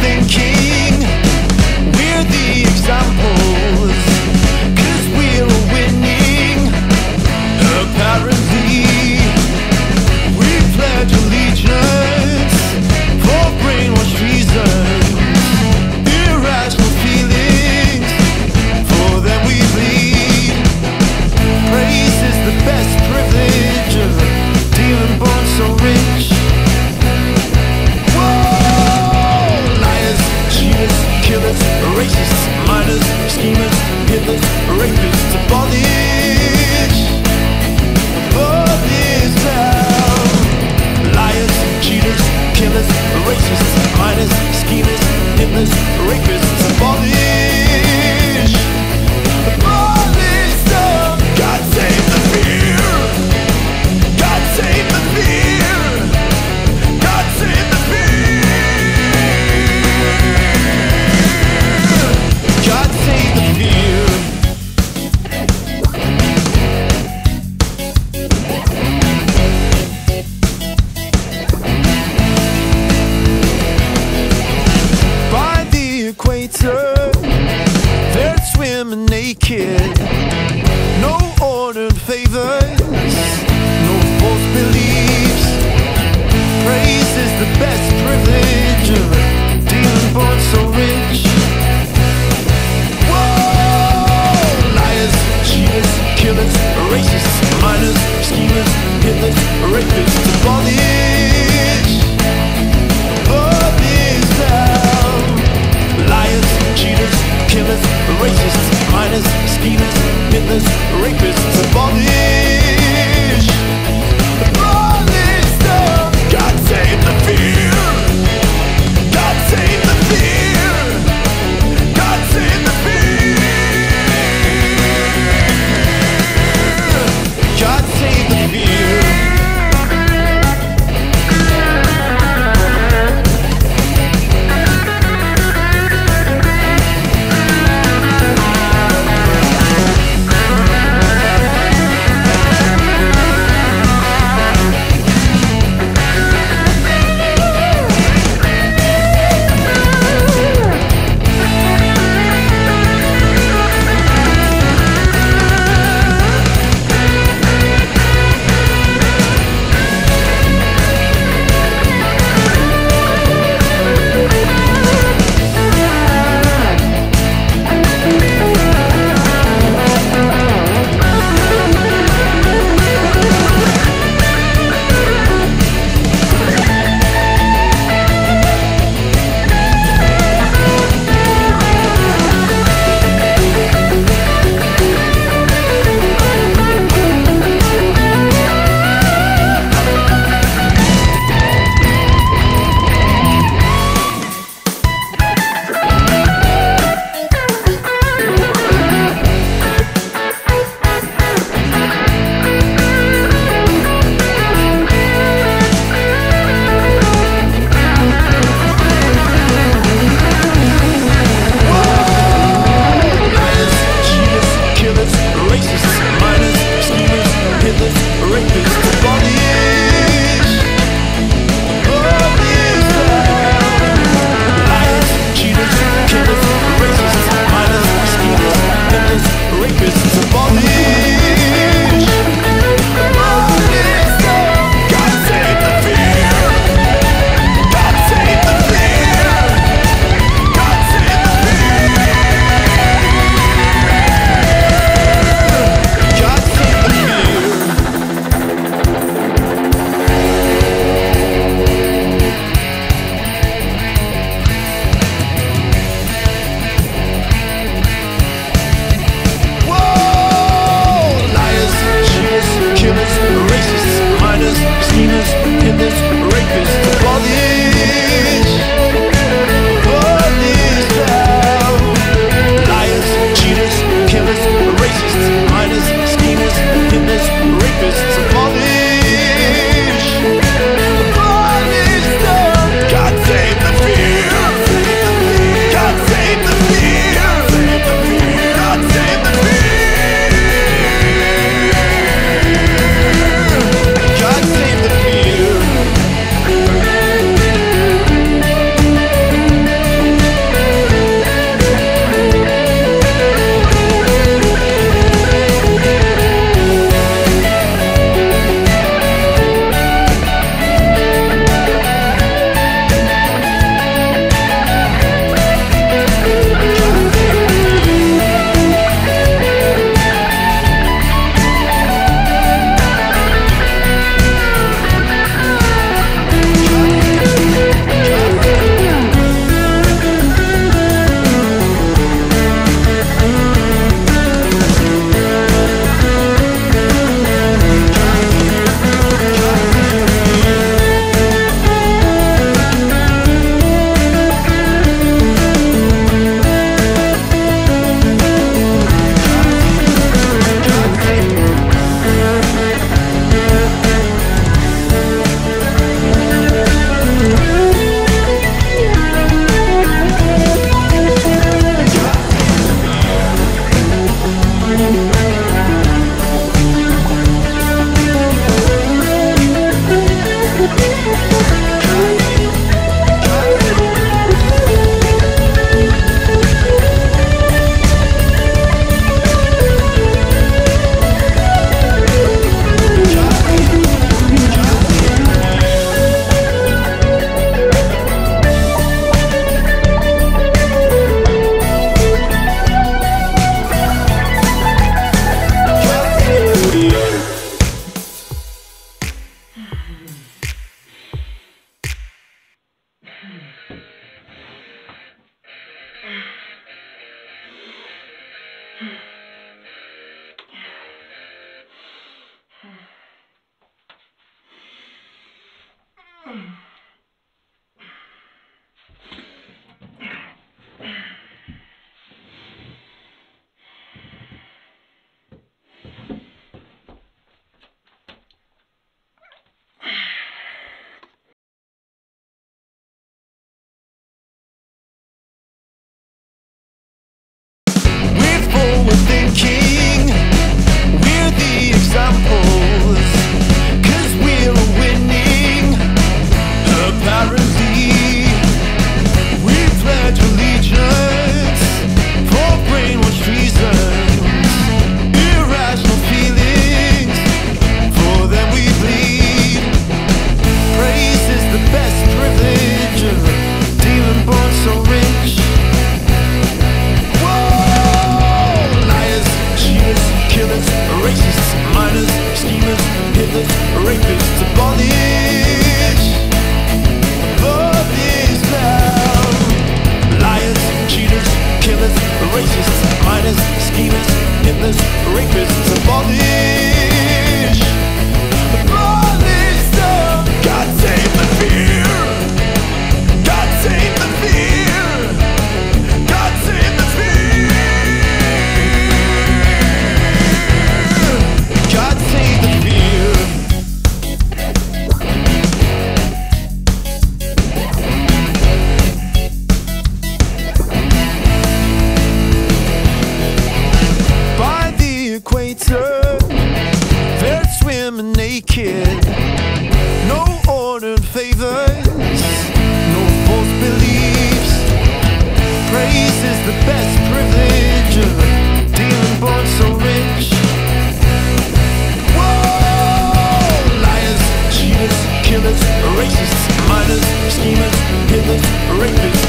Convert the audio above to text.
thinking. We're the example. They're swimming naked. No ordered favors, no false beliefs. Praise is the best privilege of a demon born so rich. Whoa! Liars, cheaters, killers, racists, miners, schemers, hitlers, rapists, to bodies. kid. No ordered favors, no false beliefs. Praise is the best privilege of a demon born so rich. Whoa! Liars, cheaters, killers, racists, miners, schemers, hitters, rapists.